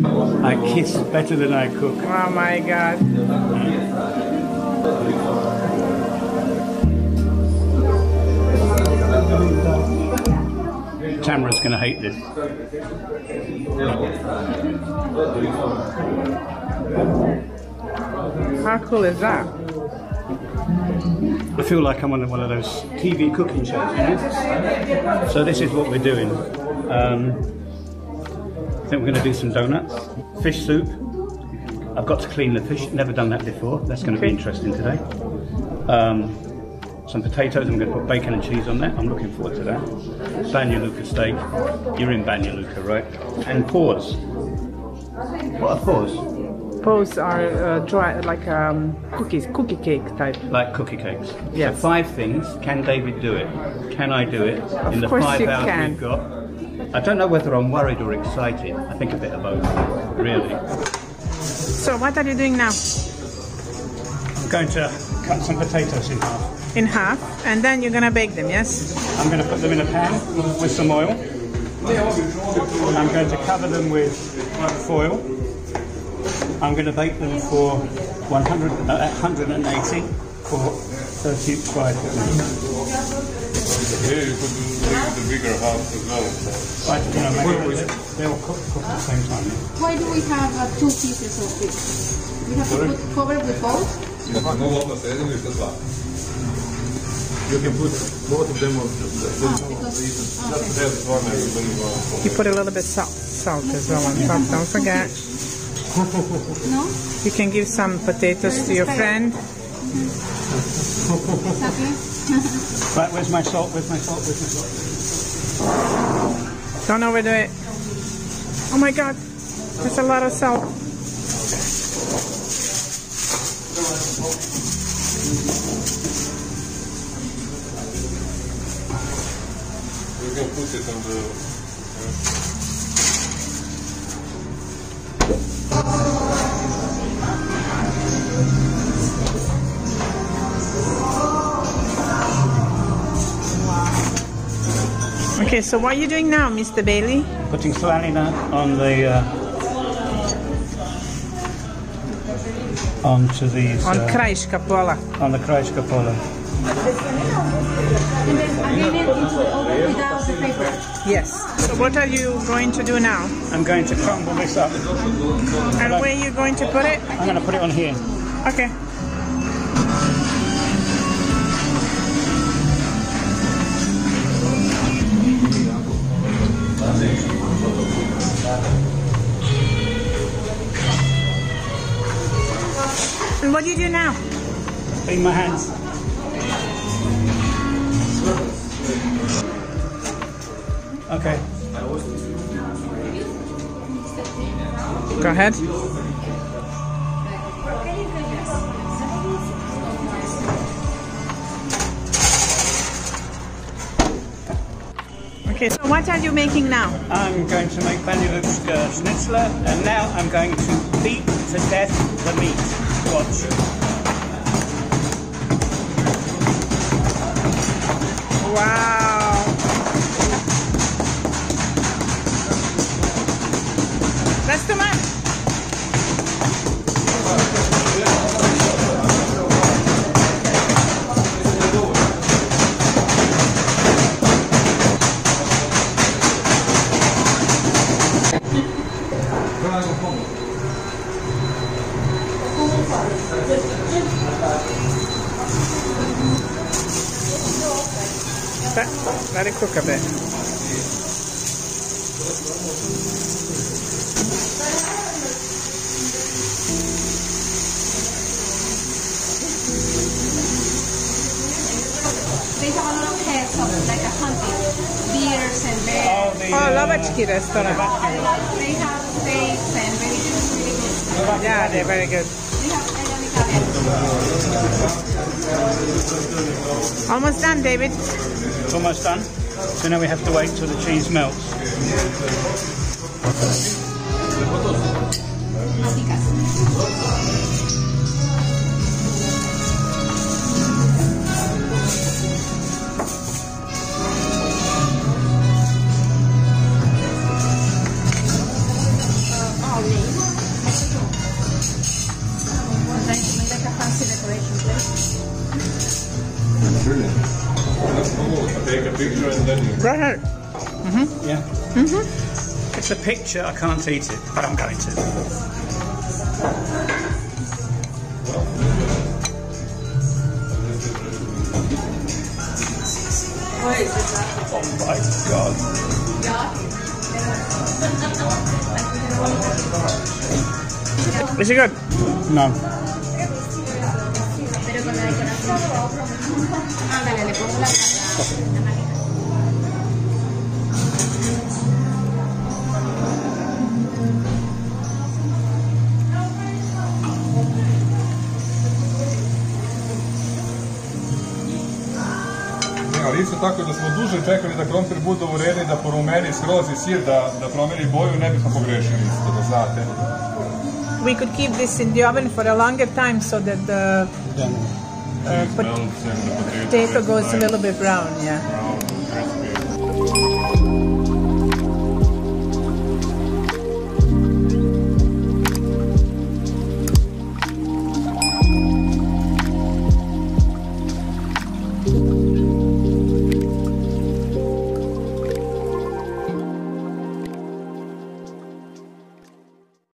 I kiss better than I cook. Oh my god. Tamara's going to hate this. How cool is that? I feel like I'm on one of those TV cooking shows, you know? So this is what we're doing. Um, I think we're going to do some donuts, fish soup. I've got to clean the fish, never done that before. That's going to be interesting today. Um, some potatoes, I'm going to put bacon and cheese on that. I'm looking forward to that. Banja steak. You're in Banja right? And paws. What are paws? Pose are uh, dry, like um, cookies, cookie cake type. Like cookie cakes. Yes. So five things. Can David do it? Can I do it? in the course five you hours can. we've got. I don't know whether I'm worried or excited. I think a bit of both, really. So what are you doing now? I'm going to cut some potatoes in half. In half, and then you're gonna bake them, yes? I'm going to put them in a pan with some oil. And I'm going to cover them with foil. I'm going to bake them for 100, uh, 180 for 35 minutes. Here you could do the, the bigger half as well. So. Right, you know, maybe they- they'll cook, cook at the same time. Why do we have uh, two pieces of fish? We have to put, cover with both? You can put both of them on the Ah, because, just that one everybody wants. You put a little bit salt, salt as well on top. Don't forget. no? You can give some potatoes to your friend. Exactly. Right, where's my salt? Where's my salt? Where's my salt? Don't overdo it. Oh my god, there's a lot of salt. You can put it on the. Uh, Okay, so what are you doing now, Mr. Bailey? Putting slanina on the uh, onto these On uh, krajiška pola. on the krajiška pola. And then again into the oven without the paper. Yes. So what are you going to do now? I'm going to crumble this up. And where are you going to put it? I'm going to put it on here. Okay. And what do you do now? Clean my hands. Okay. Go ahead. Okay, so what are you making now? I'm going to make Banja Luka uh, schnitzler and now I'm going to beat to death the meat. Watch. Wow. Let, let it cook a bit. They have a lot of heads of like a hunting, deers and bears. Oh, the, Oh, uh, Lovački restaurant. They have steaks and very good, really good. Yeah, they're very good. They have Italian Italian. Almost done, David. It's almost done. So now we have to wait till the cheese melts. Then you. Go ahead. Mm-hmm. Yeah. Mm-hmm. It's a picture. I can't eat it, but I'm going to. Oh my god. Is it good? No. Pero con la decoración. Ándale, le pongo la isto tako da smo duže čekali da krompir bude uredni, da porumeni skroz i sir, da, da promeni boju, ne bismo pogrešili isto, da znate. We could keep this in the oven for a longer time so that the melts and the potato goes a little bit brown, yeah. brown, crispy.